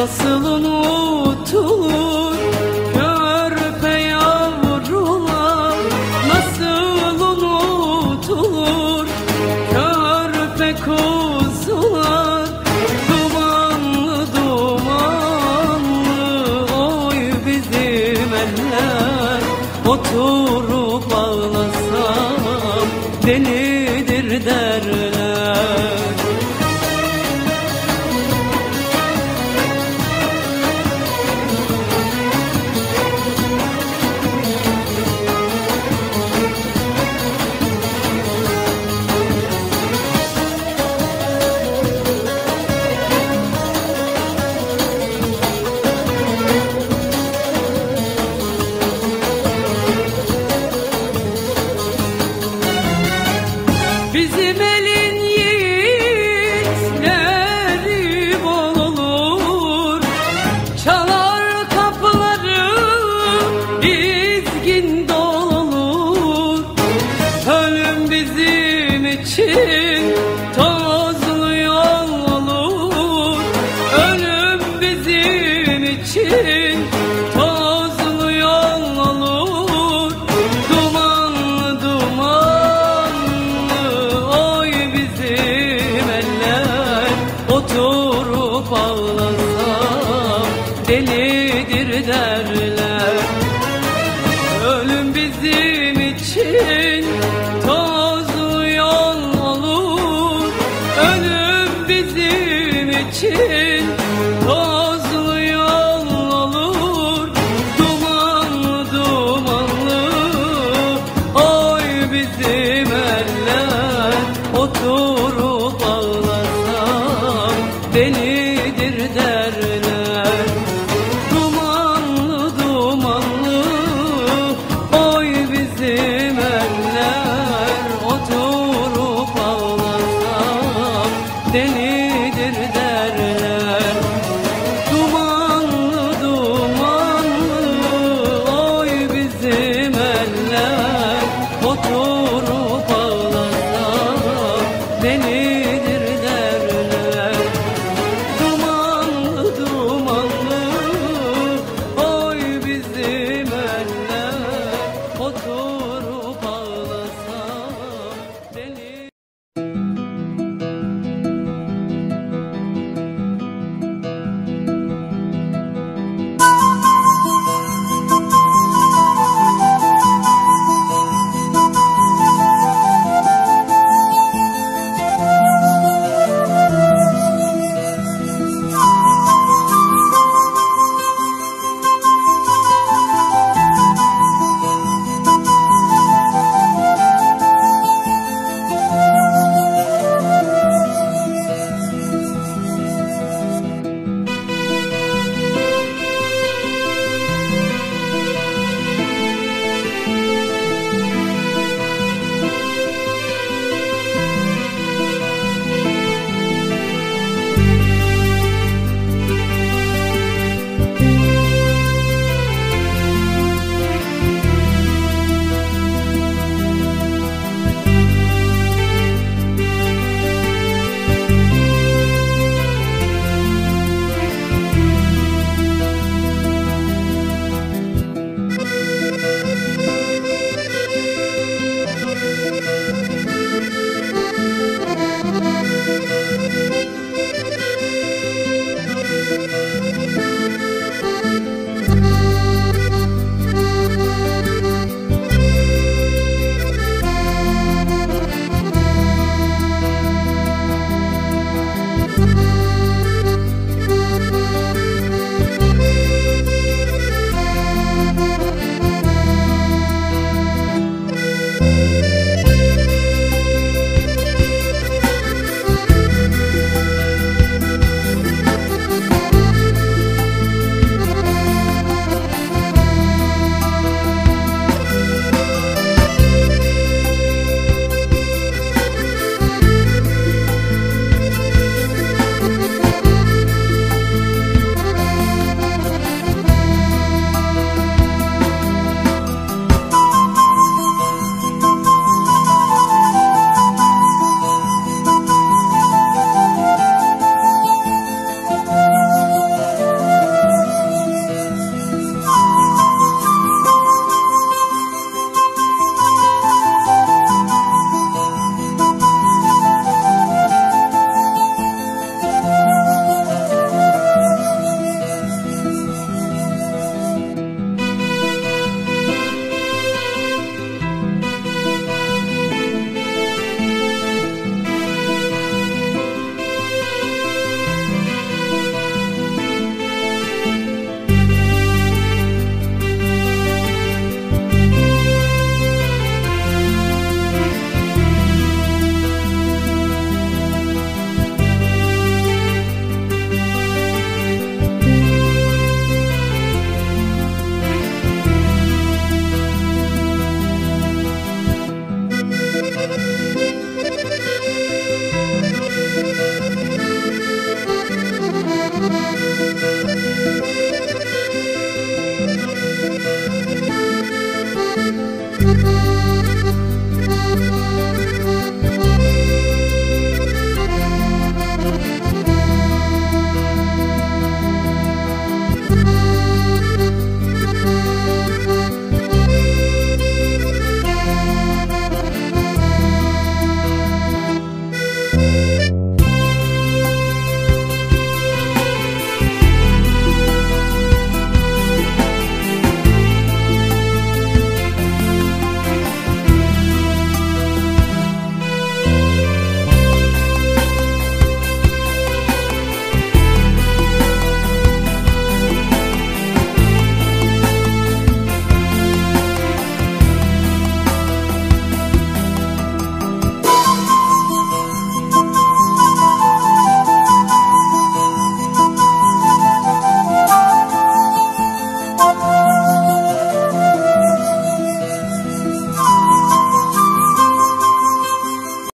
Nasıl unutulur körpe yavrular? Nasıl unutulur körpe kuzular? Dumanlı dumanlı oy bizim eller. Oturup ağlasam delidir derler Bizim